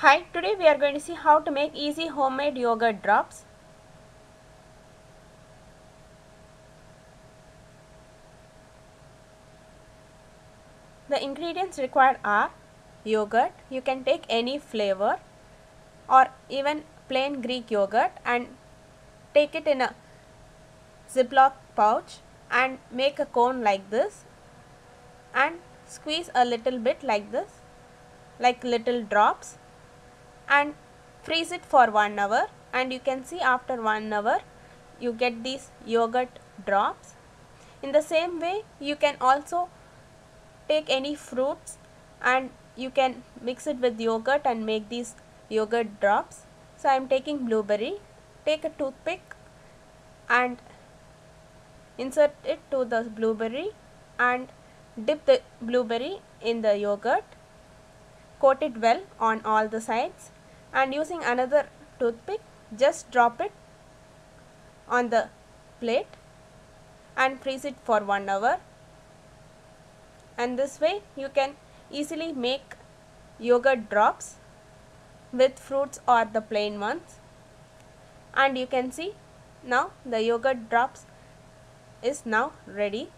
Hi, today we are going to see how to make easy homemade yogurt drops. The ingredients required are yogurt, you can take any flavor or even plain Greek yogurt and take it in a ziploc pouch and make a cone like this and squeeze a little bit like this like little drops and freeze it for 1 hour and you can see after 1 hour you get these yogurt drops. In the same way you can also take any fruits and you can mix it with yogurt and make these yogurt drops. So, I am taking blueberry, take a toothpick and insert it to the blueberry and dip the blueberry in the yogurt, coat it well on all the sides and using another toothpick just drop it on the plate and freeze it for 1 hour. And this way you can easily make yogurt drops with fruits or the plain ones. And you can see now the yogurt drops is now ready